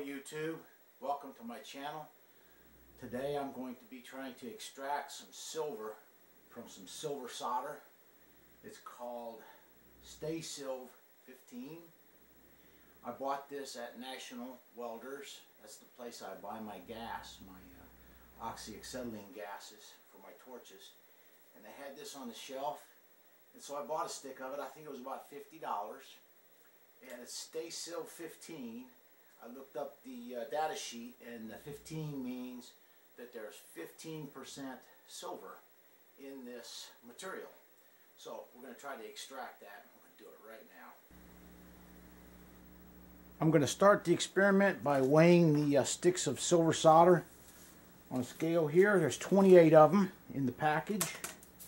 YouTube. Welcome to my channel. Today I'm going to be trying to extract some silver from some silver solder. It's called Stay-Silv 15. I bought this at National Welders. That's the place I buy my gas, my uh, oxyacetylene gases for my torches. And they had this on the shelf. And so I bought a stick of it. I think it was about $50. And it's Stay-Silv 15 I looked up the uh, data sheet and the 15 means that there's 15% silver in this material. So we're going to try to extract that. I'm going to do it right now. I'm going to start the experiment by weighing the uh, sticks of silver solder on a scale here. There's 28 of them in the package.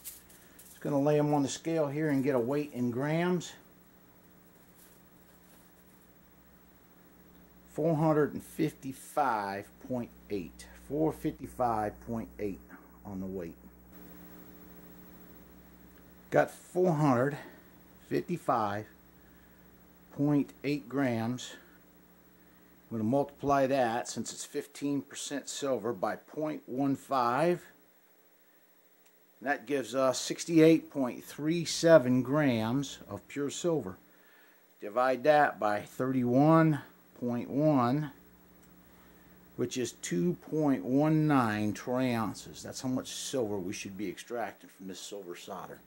Just going to lay them on the scale here and get a weight in grams. 455.8 455.8 on the weight. Got 455.8 grams. I'm going to multiply that since it's 15% silver by 0.15 that gives us 68.37 grams of pure silver. Divide that by 31 0.1 which is 2.19 troy ounces. That's how much silver we should be extracting from this silver solder.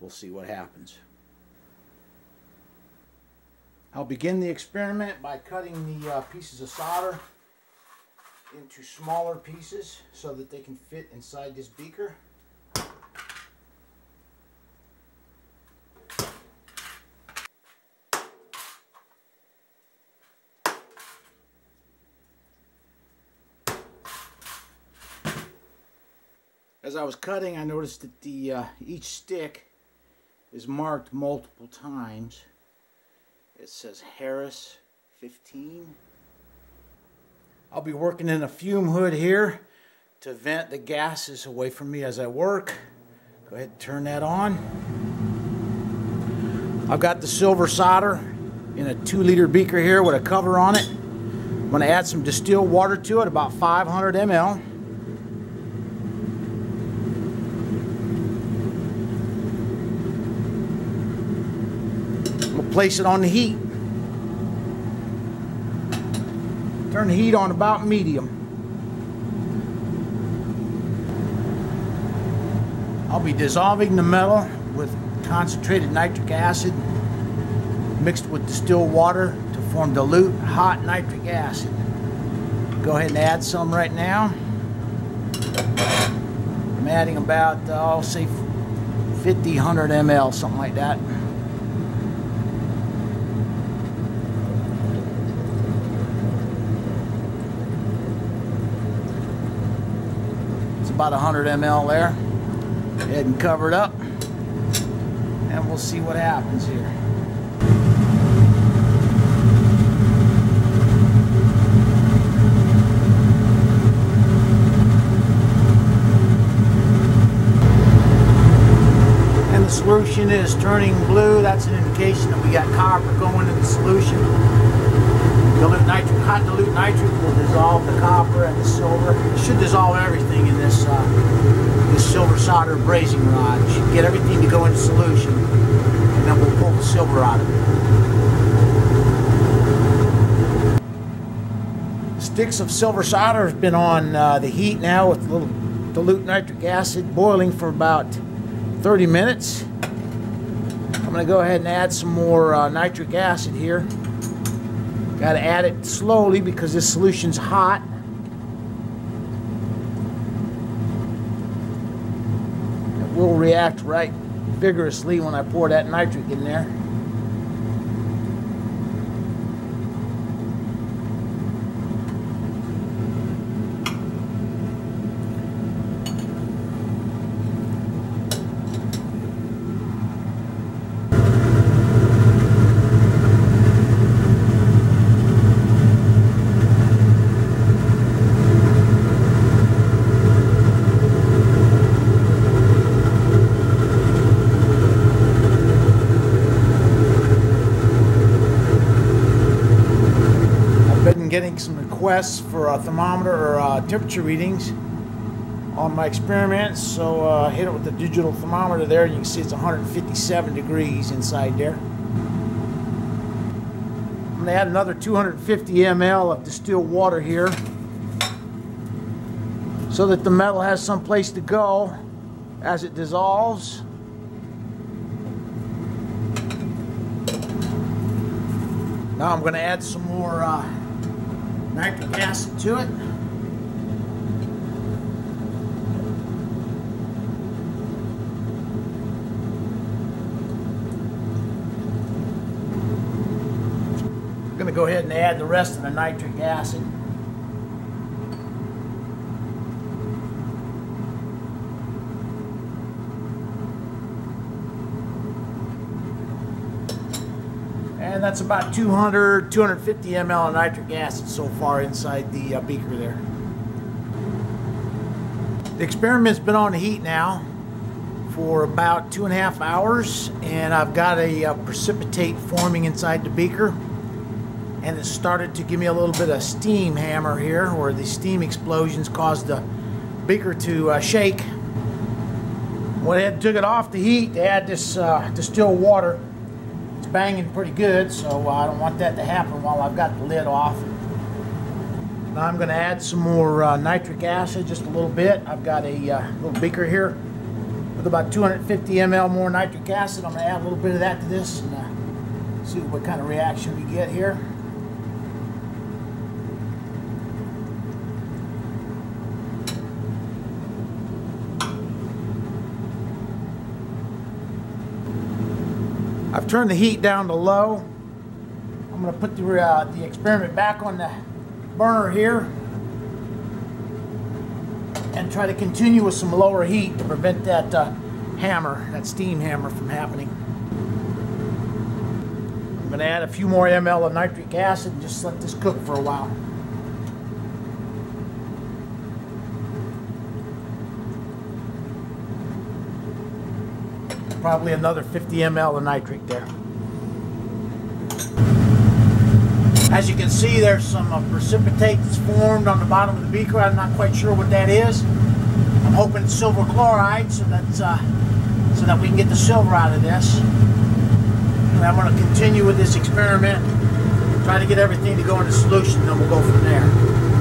We'll see what happens. I'll begin the experiment by cutting the uh, pieces of solder into smaller pieces so that they can fit inside this beaker. As I was cutting, I noticed that the uh, each stick is marked multiple times. It says Harris 15. I'll be working in a fume hood here to vent the gases away from me as I work. Go ahead and turn that on. I've got the silver solder in a two liter beaker here with a cover on it. I'm going to add some distilled water to it, about 500 ml. Place it on the heat. Turn the heat on about medium. I'll be dissolving the metal with concentrated nitric acid mixed with distilled water to form dilute hot nitric acid. Go ahead and add some right now. I'm adding about, uh, I'll say 50, 100 ml, something like that. About 100 ml there. Go ahead and cover it up and we'll see what happens here. And the solution is turning blue. That's an indication that we got copper going in the solution. Dilute nitric, hot dilute nitric will dissolve the copper and the silver. It should dissolve everything in this uh, this silver solder brazing rod. It should get everything to go into solution, and then we'll pull the silver out of it. Sticks of silver solder have been on uh, the heat now with a little dilute nitric acid boiling for about 30 minutes. I'm going to go ahead and add some more uh, nitric acid here. Got to add it slowly because this solution's hot. It will react right vigorously when I pour that nitric in there. Requests for a thermometer or uh, temperature readings on my experiments. So uh, hit it with the digital thermometer there. You can see it's 157 degrees inside there. I'm to add another 250 ml of distilled water here so that the metal has some place to go as it dissolves. Now I'm going to add some more uh, nitric acid to it. I'm going to go ahead and add the rest of the nitric acid. And that's about 200, 250 ml of nitric acid so far inside the uh, beaker there. The experiment's been on heat now for about two and a half hours and I've got a, uh, precipitate forming inside the beaker and it started to give me a little bit of steam hammer here where the steam explosions caused the beaker to uh, shake. When I took it off the heat, they had this uh, distilled water banging pretty good, so I don't want that to happen while I've got the lid off. Now I'm going to add some more uh, nitric acid, just a little bit. I've got a uh, little beaker here with about 250 ml more nitric acid. I'm going to add a little bit of that to this and uh, see what kind of reaction we get here. I've turned the heat down to low. I'm going to put the, uh, the experiment back on the burner here and try to continue with some lower heat to prevent that uh, hammer, that steam hammer from happening. I'm going to add a few more ml of nitric acid and just let this cook for a while. Probably another 50 ml of nitric there. As you can see, there's some uh, precipitate that's formed on the bottom of the beaker. I'm not quite sure what that is. I'm hoping it's silver chloride so that, uh, so that we can get the silver out of this. And I'm going to continue with this experiment, try to get everything to go in the solution, and then we'll go from there.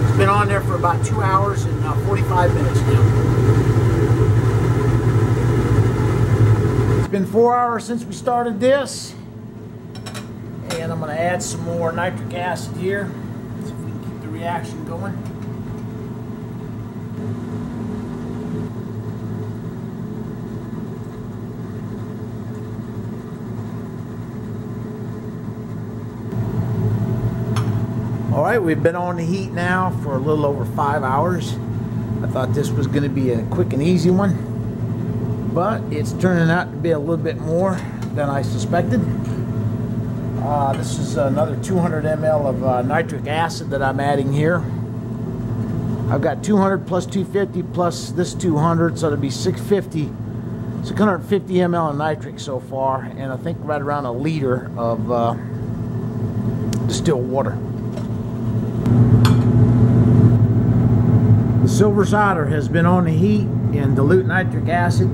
It's been on there for about two hours and uh, 45 minutes now. Been four hours since we started this. And I'm going to add some more nitric acid here. See if we can keep the reaction going. All right, we've been on the heat now for a little over five hours. I thought this was going to be a quick and easy one but it's turning out to be a little bit more than I suspected. Uh, this is another 200 ml of uh, nitric acid that I'm adding here. I've got 200 plus 250 plus this 200, so it'll be 650, 650 ml of nitric so far, and I think right around a liter of uh, distilled water. The silver solder has been on the heat in dilute nitric acid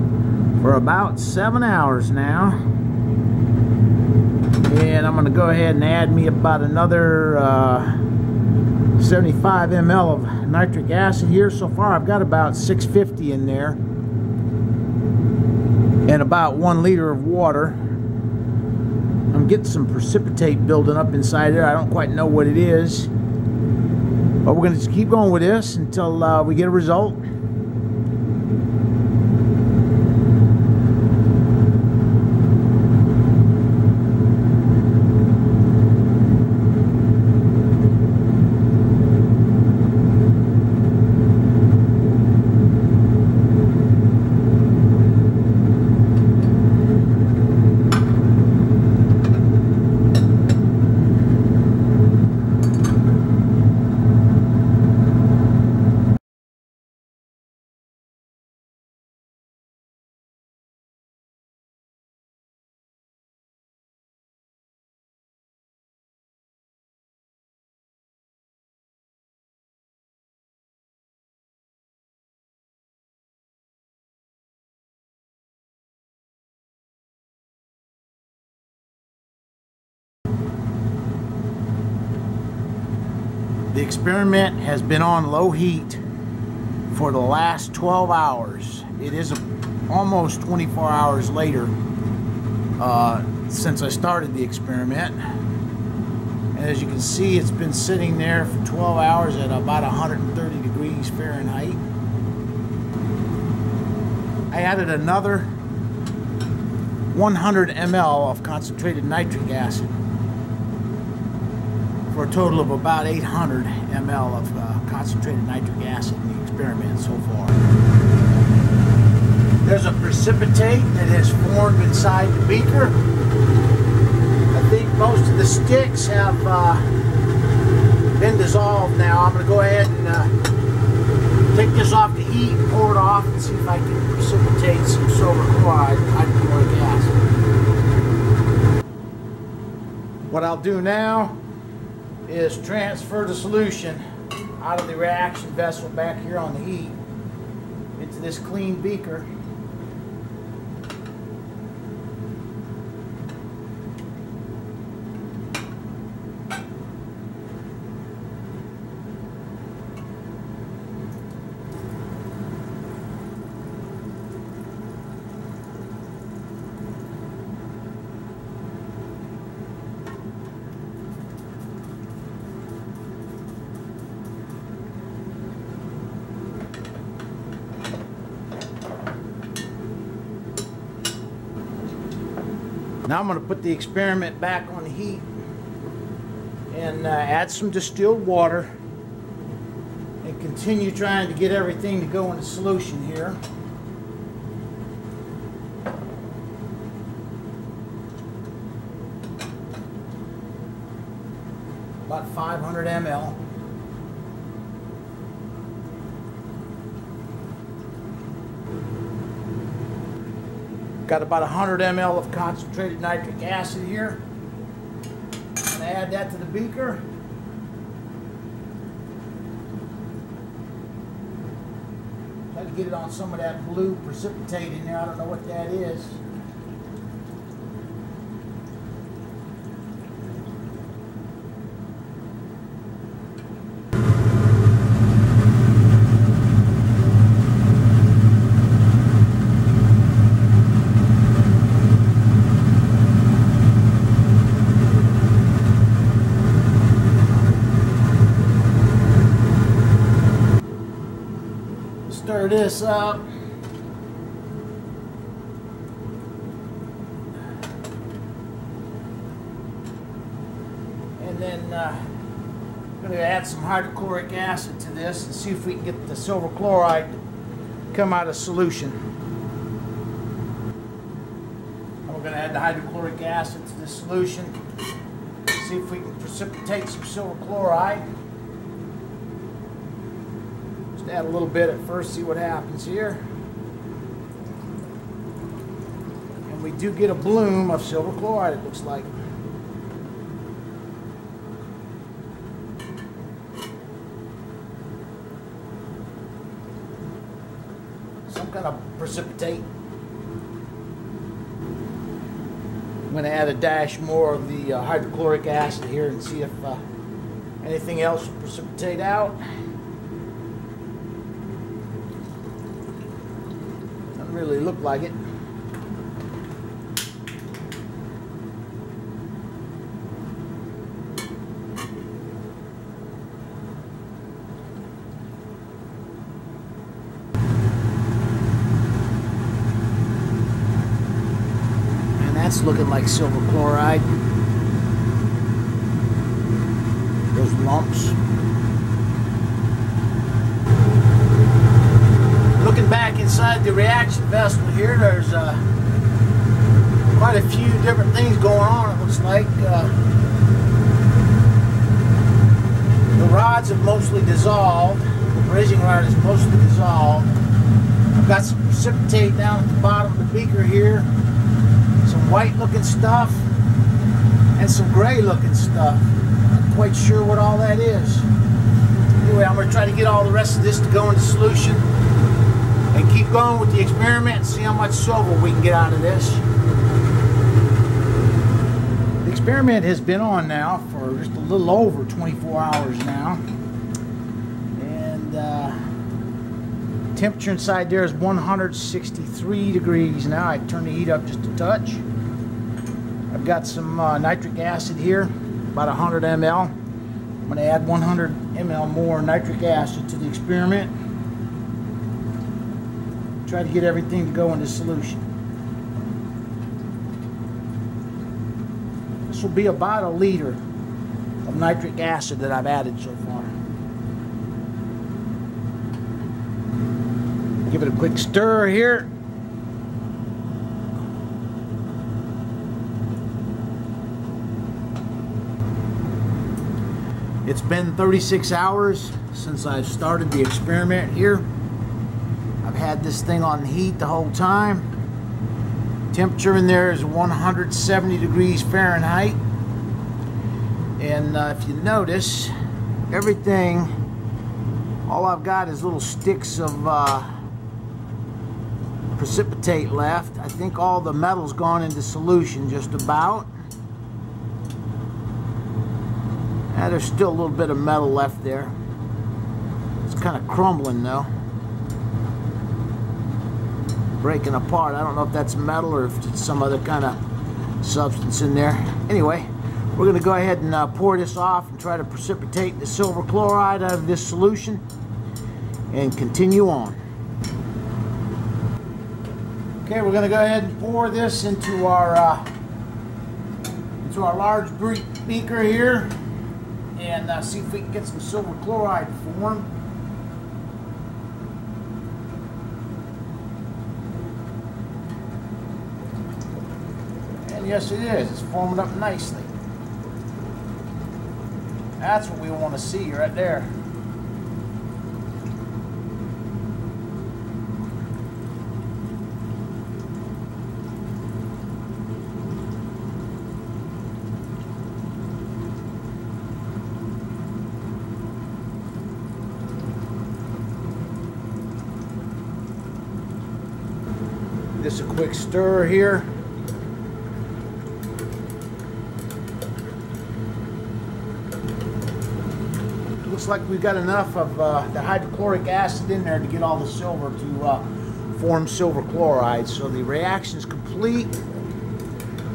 for about seven hours now. And I'm going to go ahead and add me about another uh, 75 ml of nitric acid here. So far I've got about 650 in there. And about one liter of water. I'm getting some precipitate building up inside there. I don't quite know what it is. But we're going to just keep going with this until uh, we get a result. Experiment has been on low heat for the last 12 hours. It is almost 24 hours later uh, since I started the experiment. And as you can see, it's been sitting there for 12 hours at about 130 degrees Fahrenheit. I added another 100 ml of concentrated nitric acid for a total of about 800 ml of uh, concentrated nitric acid in the experiment so far. There's a precipitate that has formed inside the beaker. I think most of the sticks have uh, been dissolved now. I'm going to go ahead and uh, take this off the heat, pour it off, and see if I can precipitate some silver chloride hydrochloric acid. What I'll do now is transfer the solution out of the reaction vessel back here on the heat into this clean beaker Now I'm going to put the experiment back on heat and uh, add some distilled water and continue trying to get everything to go into solution here. About 500 ml. Got about 100 ml of concentrated nitric acid here. I'm gonna add that to the beaker. Try to get it on some of that blue precipitate in there. I don't know what that is. stir up. And then uh, I'm going to add some hydrochloric acid to this and see if we can get the silver chloride to come out of solution. And we're going to add the hydrochloric acid to this solution. See if we can precipitate some silver chloride add a little bit at first, see what happens here. And we do get a bloom of silver chloride, it looks like. Some kind of precipitate. I'm going to add a dash more of the uh, hydrochloric acid here and see if uh, anything else will precipitate out. Really look like it. And that's looking like silver chloride. Those lumps. looking back inside the reaction vessel here, there's uh, quite a few different things going on, it looks like. Uh, the rods have mostly dissolved. The brazing rod is mostly dissolved. I've got some precipitate down at the bottom of the beaker here. Some white looking stuff and some gray looking stuff. Not quite sure what all that is. Anyway, I'm going to try to get all the rest of this to go into solution keep going with the experiment and see how much silver we can get out of this. The experiment has been on now for just a little over 24 hours now. And uh, temperature inside there is 163 degrees now. I turn the heat up just a touch. I've got some uh, nitric acid here, about 100 ml. I'm going to add 100 ml more nitric acid to the experiment. Try to get everything to go into solution. This will be about a liter of nitric acid that I've added so far. Give it a quick stir here. It's been 36 hours since I've started the experiment here. Had this thing on heat the whole time. Temperature in there is 170 degrees Fahrenheit. And uh, if you notice, everything, all I've got is little sticks of uh, precipitate left. I think all the metal's gone into solution just about. Yeah, there's still a little bit of metal left there. It's kind of crumbling though. Breaking apart. I don't know if that's metal or if it's some other kind of substance in there. Anyway, we're going to go ahead and uh, pour this off and try to precipitate the silver chloride out of this solution and continue on. Okay, we're going to go ahead and pour this into our uh, into our large beaker here and uh, see if we can get some silver chloride formed. And yes it is, it's forming up nicely. That's what we want to see right there. Just a quick stir here. Looks like we've got enough of uh, the hydrochloric acid in there to get all the silver to uh, form silver chloride. So the reaction is complete.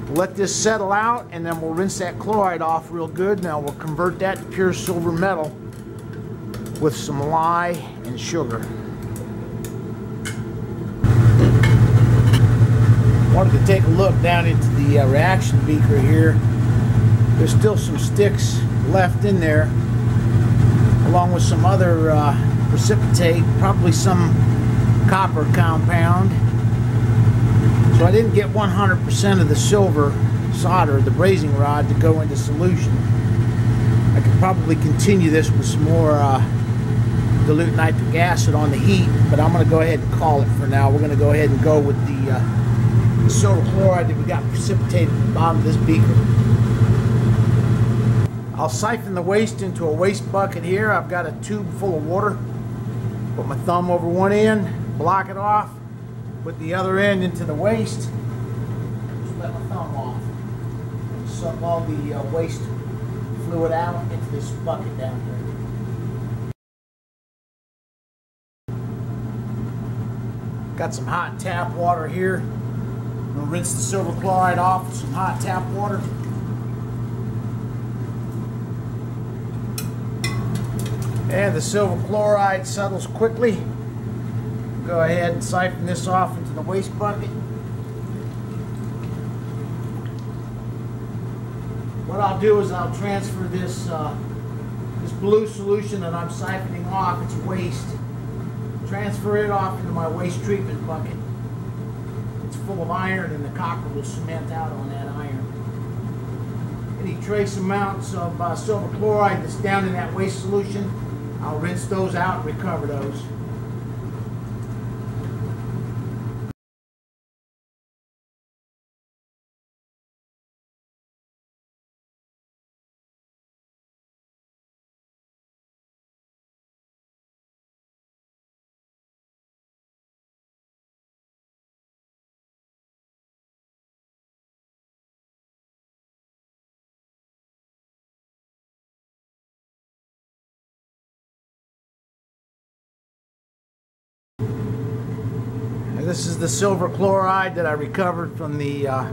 let this settle out and then we'll rinse that chloride off real good. Now we'll convert that to pure silver metal with some lye and sugar. wanted to take a look down into the uh, reaction beaker here. There's still some sticks left in there, along with some other uh, precipitate, probably some copper compound. So I didn't get 100% of the silver solder, the brazing rod, to go into solution. I could probably continue this with some more uh, dilute nitric acid on the heat, but I'm going to go ahead and call it for now. We're going to go ahead and go with the uh, the silver chloride that we got precipitated at the bottom of this beaker. I'll siphon the waste into a waste bucket here. I've got a tube full of water. Put my thumb over one end, block it off, put the other end into the waste. Just let my thumb off. Suck all the uh, waste fluid out into this bucket down here. Got some hot tap water here. We'll rinse the silver chloride off with some hot tap water. And the silver chloride settles quickly. Go ahead and siphon this off into the waste bucket. What I'll do is I'll transfer this uh, this blue solution that I'm siphoning off, it's waste, transfer it off into my waste treatment bucket It's full of iron and the copper will cement out on that iron. Any trace amounts of uh, silver chloride that's down in that waste solution, I'll rinse those out and recover those. This is the silver chloride that I recovered from the uh,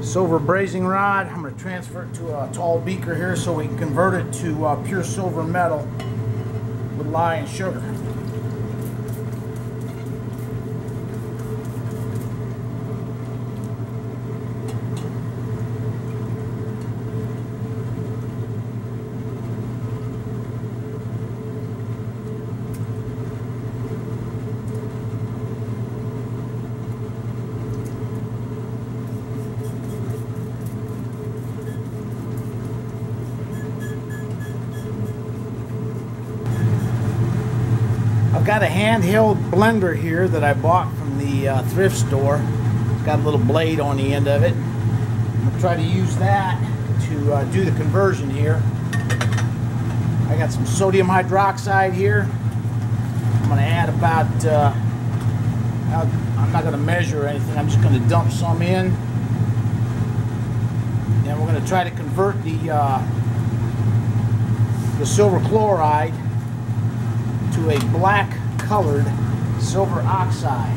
silver brazing rod. I'm going to transfer it to a tall beaker here so we can convert it to uh, pure silver metal with lye and sugar. I've got a handheld blender here that I bought from the uh, thrift store. It's got a little blade on the end of it. I'm going to try to use that to uh, do the conversion here. I got some sodium hydroxide here. I'm going to add about, uh, I'm not going to measure anything, I'm just going to dump some in. And we're going to try to convert the, uh, the silver chloride to a black colored silver oxide.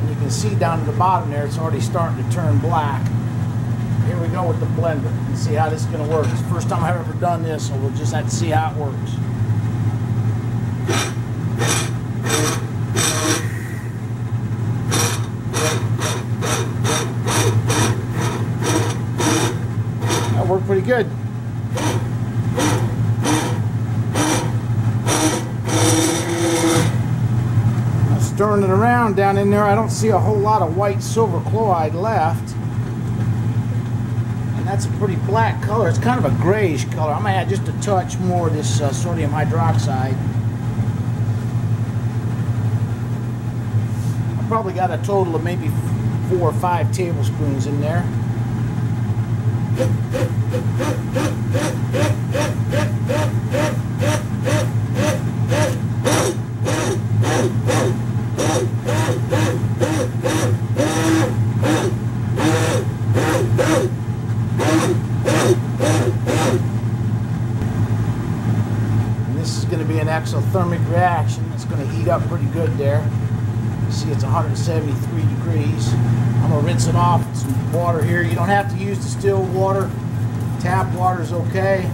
And you can see down at the bottom there, it's already starting to turn black. Here we go with the blender and see how this is going to work. It's the first time I've ever done this, so we'll just have to see how it works. That worked pretty good. stirring it around down in there, I don't see a whole lot of white silver chloride left. And that's a pretty black color. It's kind of a grayish color. I'm going to add just a touch more of this uh, sodium hydroxide. I probably got a total of maybe four or five tablespoons in there. exothermic reaction. It's going to heat up pretty good there. You see it's 173 degrees. I'm to rinse it off with some water here. You don't have to use distilled water. Tap water is okay.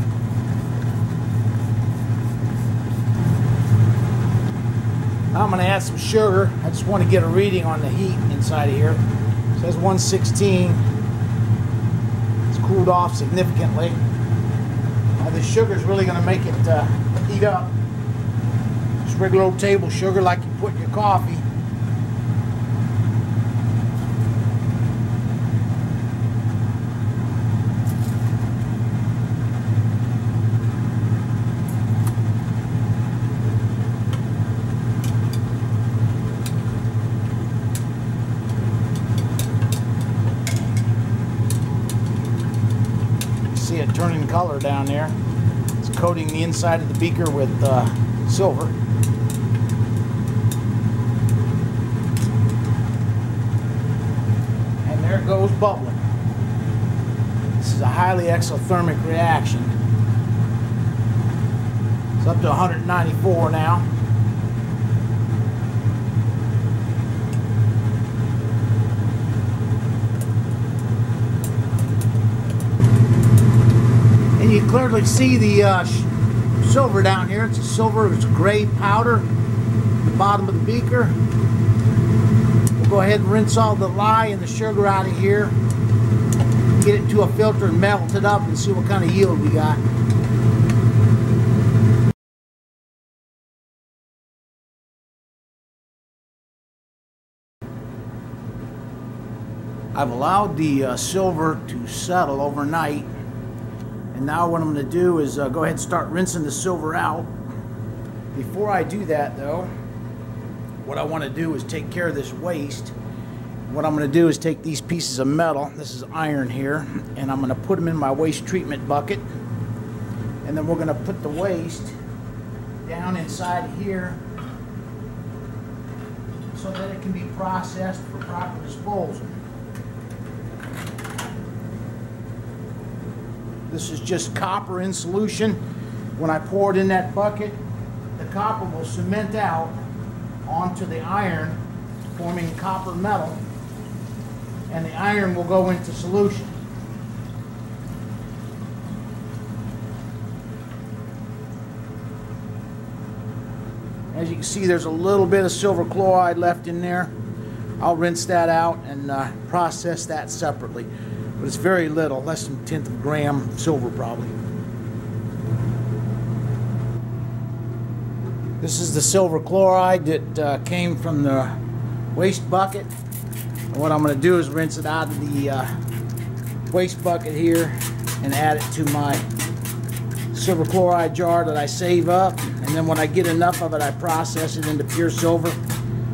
I'm to add some sugar. I just want to get a reading on the heat inside of here. It says 116. It's cooled off significantly. Now the sugar is really to make it uh, heat up. Just regular old table sugar like you put in your coffee. see it turning down there. It's coating the inside of the beaker with uh, silver. And there it goes bubbling. This is a highly exothermic reaction. It's up to 194 now. Clearly see the uh, silver down here. It's a silver, it's gray powder the bottom of the beaker. We'll go ahead and rinse all the lye and the sugar out of here. Get it to a filter and melt it up and see what kind of yield we got. I've allowed the uh, silver to settle overnight and now what I'm going to do is uh, go ahead and start rinsing the silver out. Before I do that though, what I want to do is take care of this waste. What I'm going to do is take these pieces of metal, this is iron here, and I'm going to put them in my waste treatment bucket. And then we're going to put the waste down inside here so that it can be processed for proper disposal. This is just copper in solution. When I pour it in that bucket, the copper will cement out onto the iron forming copper metal, and the iron will go into solution. As you can see, there's a little bit of silver chloride left in there. I'll rinse that out and uh, process that separately. But it's very little, less than a tenth of a gram silver probably. This is the silver chloride that uh, came from the waste bucket. And what I'm going to do is rinse it out of the uh, waste bucket here and add it to my silver chloride jar that I save up. And then when I get enough of it, I process it into pure silver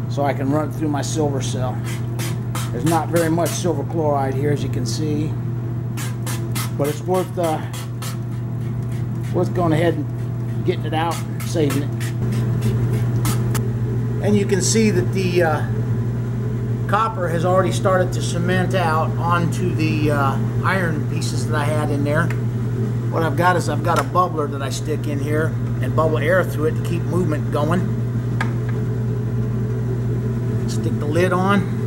so I can run it through my silver cell. There's not very much silver chloride here, as you can see, but it's worth uh, worth going ahead and getting it out and saving it. And you can see that the uh, copper has already started to cement out onto the uh, iron pieces that I had in there. What I've got is I've got a bubbler that I stick in here and bubble air through it to keep movement going. Stick the lid on.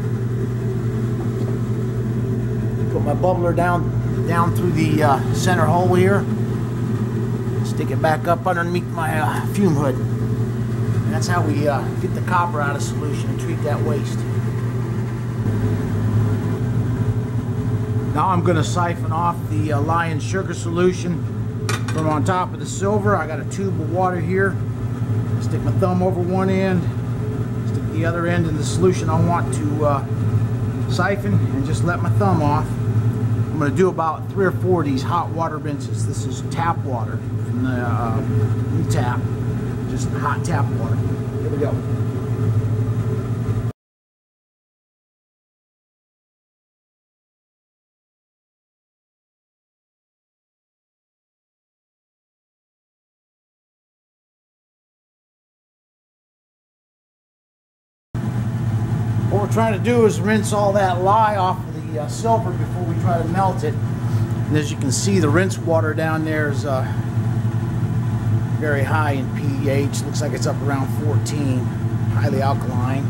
Put my bubbler down down through the uh, center hole here. Stick it back up underneath my uh, fume hood. And that's how we uh, get the copper out of solution and treat that waste. Now I'm going to siphon off the uh, lion sugar solution from on top of the silver. I got a tube of water here. Stick my thumb over one end, stick the other end in the solution I want to uh, siphon and just let my thumb off. I'm going to do about three or four of these hot water rinses. This is tap water from the uh, tap, just hot tap water. Here we go. What we're trying to do is rinse all that lye off of the uh, silver before we try to melt it. And as you can see, the rinse water down there is uh, very high in pH. Looks like it's up around 14, highly alkaline.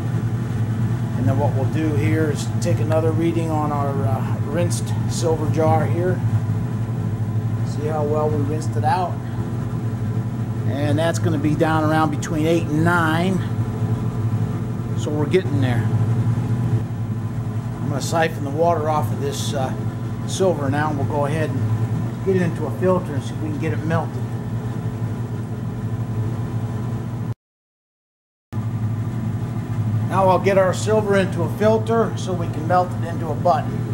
And then what we'll do here is take another reading on our uh, rinsed silver jar here. See how well we rinsed it out. And that's going to be down around between 8 and 9. So we're getting there. I'm going to siphon the water off of this uh, silver now and we'll go ahead and get it into a filter and see if we can get it melted. Now I'll get our silver into a filter so we can melt it into a button.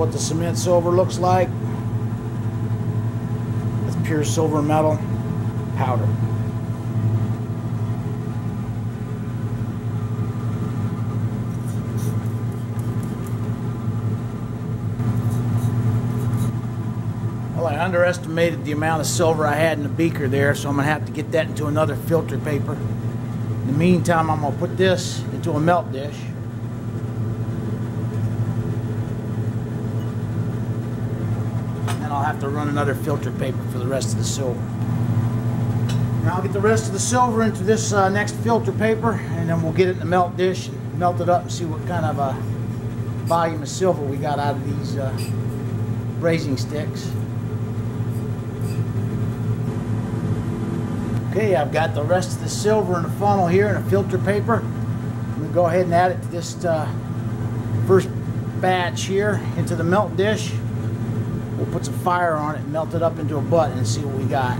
What the cement silver looks like. It's pure silver metal powder. Well, I underestimated the amount of silver I had in the beaker there, so I'm going to have to get that into another filter paper. In the meantime, I'm going to put this into a melt dish. And I'll to run another filter paper for the rest of the silver. Now I'll get the rest of the silver into this uh, next filter paper, and then we'll get it in the melt dish and melt it up and see what kind of a volume of silver we got out of these uh, brazing sticks. Okay, I've got the rest of the silver in the funnel here in a filter paper. I'm going to go ahead and add it to this uh, first batch here into the melt dish. We'll put some fire on it melt it up into a button and see what we got.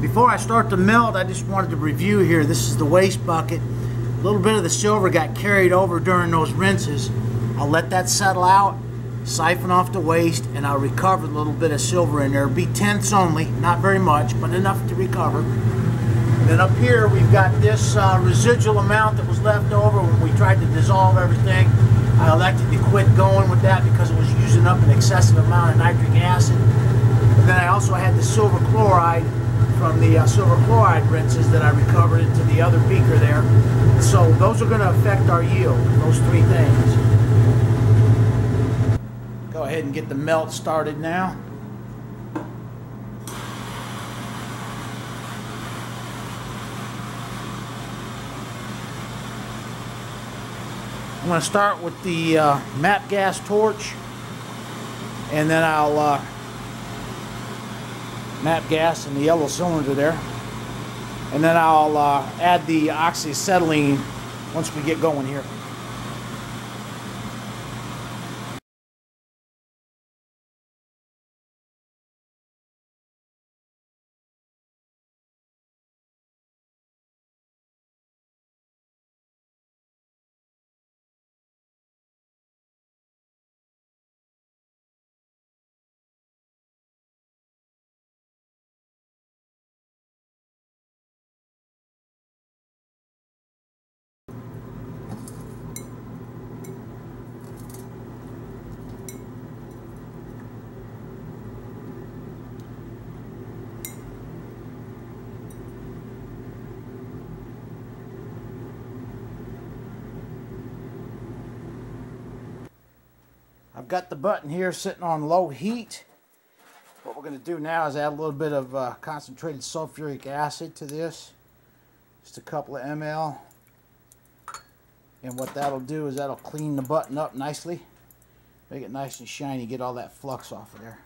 Before I start to melt, I just wanted to review here. This is the waste bucket. A little bit of the silver got carried over during those rinses. I'll let that settle out, siphon off the waste, and I'll recover a little bit of silver in there. Be tenths only, not very much, but enough to recover. Then up here, we've got this uh, residual amount that was left over when we tried to dissolve everything. I elected to quit going with that because it was using up an excessive amount of nitric acid. And then I also had the silver chloride from the uh, silver chloride rinses that I recovered into the other beaker there. So those are going to affect our yield, those three things. Go ahead and get the melt started now. I'm going to start with the uh, MAPP gas torch and then I'll uh, MAPP gas in the yellow cylinder there and then I'll uh, add the oxyacetylene once we get going here. I've got the button here sitting on low heat. What we're going to do now is add a little bit of uh, concentrated sulfuric acid to this. Just a couple of ml. And what that'll do is that'll clean the button up nicely. Make it nice and shiny, get all that flux off of there.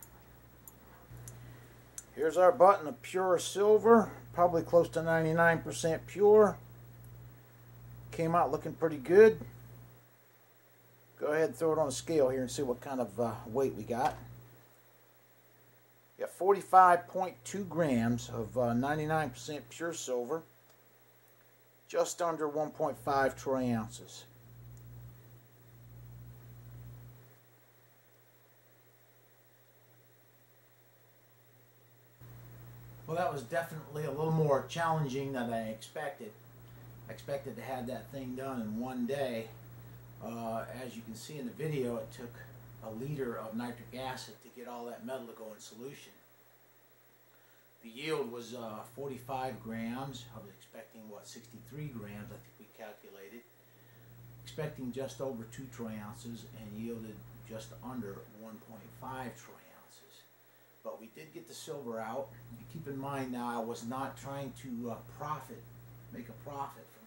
Here's our button of pure silver, probably close to 99% pure. Came out looking pretty good. Go ahead and throw it on a scale here and see what kind of uh, weight we got. We got 45.2 grams of 99% uh, pure silver, just under 1.5 troy ounces. Well, that was definitely a little more challenging than I expected. I expected to have that thing done in one day. Uh, as you can see in the video, it took a liter of nitric acid to get all that metal to go in solution. The yield was uh, 45 grams. I was expecting, what, 63 grams, I think we calculated. Expecting just over 2 troy ounces and yielded just under 1.5 troy ounces. But we did get the silver out. keep in mind now, I was not trying to uh, profit, make a profit from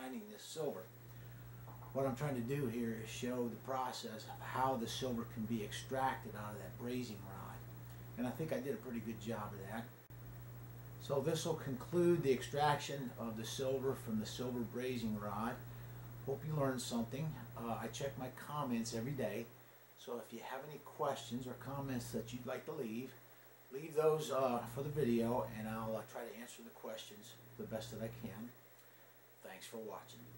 finding this silver what I'm trying to do here is show the process of how the silver can be extracted out of that brazing rod. And I think I did a pretty good job of that. So this will conclude the extraction of the silver from the silver brazing rod. Hope you learned something. Uh, I check my comments every day. So if you have any questions or comments that you'd like to leave, leave those uh, for the video and I'll uh, try to answer the questions the best that I can. Thanks for watching.